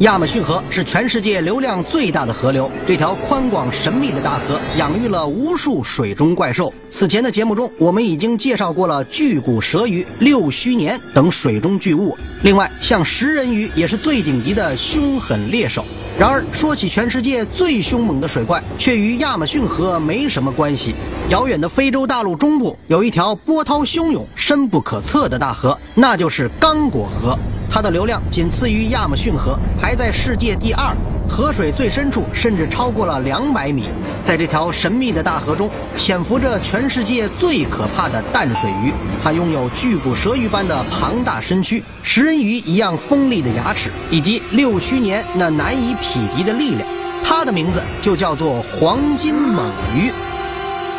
亚马逊河是全世界流量最大的河流，这条宽广神秘的大河养育了无数水中怪兽。此前的节目中，我们已经介绍过了巨骨舌鱼、六须鲶等水中巨物。另外，像食人鱼也是最顶级的凶狠猎手。然而，说起全世界最凶猛的水怪，却与亚马逊河没什么关系。遥远的非洲大陆中部有一条波涛汹涌、深不可测的大河，那就是刚果河。它的流量仅次于亚马逊河，排在世界第二。河水最深处甚至超过了两百米。在这条神秘的大河中，潜伏着全世界最可怕的淡水鱼。它拥有巨骨舌鱼般的庞大身躯，食人鱼一样锋利的牙齿，以及六须年那难以匹敌的力量。它的名字就叫做黄金猛鱼。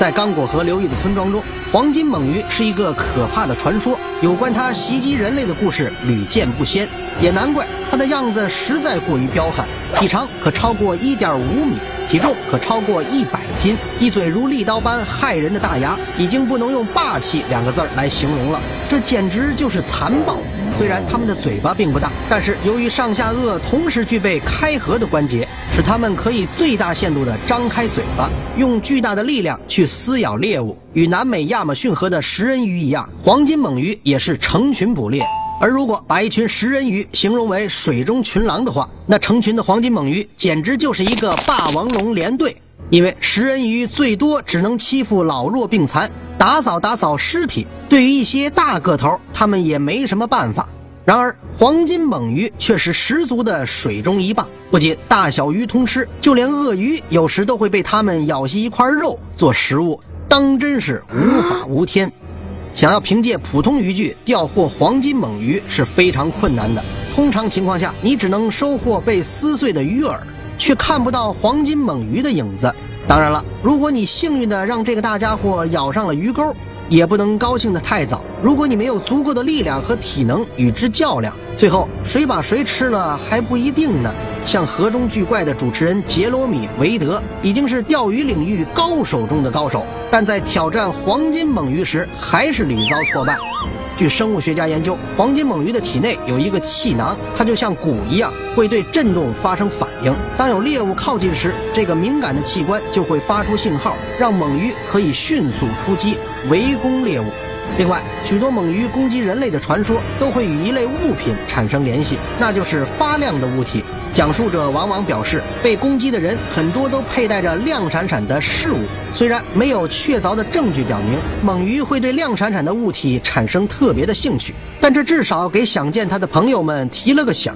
在刚果河流域的村庄中。黄金猛鱼是一个可怕的传说，有关它袭击人类的故事屡见不鲜，也难怪它的样子实在过于彪悍，体长可超过一点五米，体重可超过一百斤，一嘴如利刀般骇人的大牙，已经不能用霸气两个字来形容了，这简直就是残暴。虽然它们的嘴巴并不大，但是由于上下颚同时具备开合的关节，使它们可以最大限度地张开嘴巴，用巨大的力量去撕咬猎物。与南美亚马逊河的食人鱼一样，黄金猛鱼也是成群捕猎。而如果把一群食人鱼形容为水中群狼的话，那成群的黄金猛鱼简直就是一个霸王龙连队。因为食人鱼最多只能欺负老弱病残，打扫打扫尸体。对于一些大个头，他们也没什么办法。然而，黄金猛鱼却是十足的水中一霸，不仅大小鱼通吃，就连鳄鱼有时都会被它们咬下一块肉做食物，当真是无法无天。想要凭借普通渔具钓获黄金猛鱼是非常困难的。通常情况下，你只能收获被撕碎的鱼饵。却看不到黄金猛鱼的影子。当然了，如果你幸运的让这个大家伙咬上了鱼钩，也不能高兴的太早。如果你没有足够的力量和体能与之较量，最后谁把谁吃了还不一定呢。像河中巨怪的主持人杰罗米·韦德已经是钓鱼领域高手中的高手，但在挑战黄金猛鱼时还是屡遭挫败。据生物学家研究，黄金猛鱼的体内有一个气囊，它就像鼓一样，会对震动发生反应。当有猎物靠近时，这个敏感的器官就会发出信号，让猛鱼可以迅速出击，围攻猎物。另外，许多猛鱼攻击人类的传说都会与一类物品产生联系，那就是发亮的物体。讲述者往往表示，被攻击的人很多都佩戴着亮闪闪的事物。虽然没有确凿的证据表明猛鱼会对亮闪闪的物体产生特别的兴趣，但这至少给想见它的朋友们提了个醒：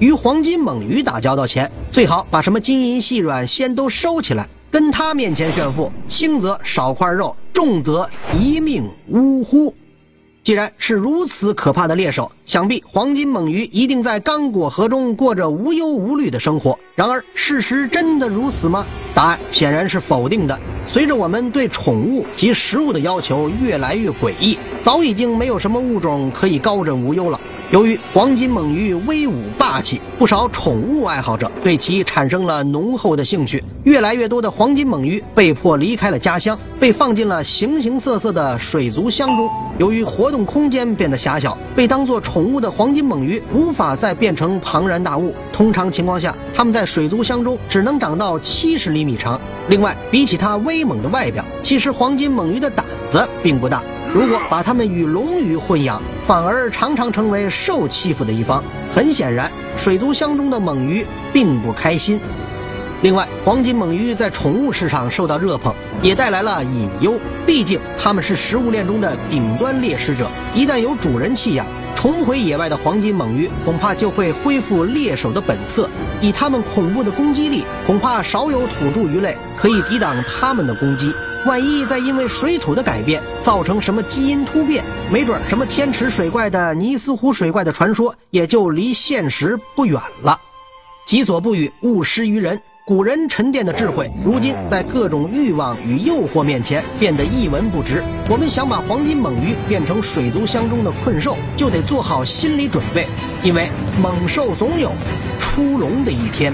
与黄金猛鱼打交道前，最好把什么金银细软先都收起来。跟他面前炫富，轻则少块肉，重则一命呜呼。既然是如此可怕的猎手，想必黄金猛鱼一定在刚果河中过着无忧无虑的生活。然而，事实真的如此吗？答案显然是否定的。随着我们对宠物及食物的要求越来越诡异，早已经没有什么物种可以高枕无忧了。由于黄金猛鱼威武霸气，不少宠物爱好者对其产生了浓厚的兴趣。越来越多的黄金猛鱼被迫离开了家乡，被放进了形形色色的水族箱中。由于活动空间变得狭小，被当作宠物的黄金猛鱼无法再变成庞然大物。通常情况下，它们在水族箱中只能长到七十厘米长。另外，比起它威猛的外表，其实黄金猛鱼的胆子并不大。如果把它们与龙鱼混养，反而常常成为受欺负的一方。很显然，水族箱中的猛鱼并不开心。另外，黄金猛鱼在宠物市场受到热捧，也带来了隐忧。毕竟，它们是食物链中的顶端猎食者，一旦有主人弃养，重回野外的黄金猛鱼恐怕就会恢复猎手的本色。以它们恐怖的攻击力，恐怕少有土著鱼类可以抵挡它们的攻击。万一再因为水土的改变造成什么基因突变，没准什么天池水怪的尼斯湖水怪的传说也就离现实不远了。己所不欲，勿施于人。古人沉淀的智慧，如今在各种欲望与诱惑面前变得一文不值。我们想把黄金猛鱼变成水族箱中的困兽，就得做好心理准备，因为猛兽总有出笼的一天。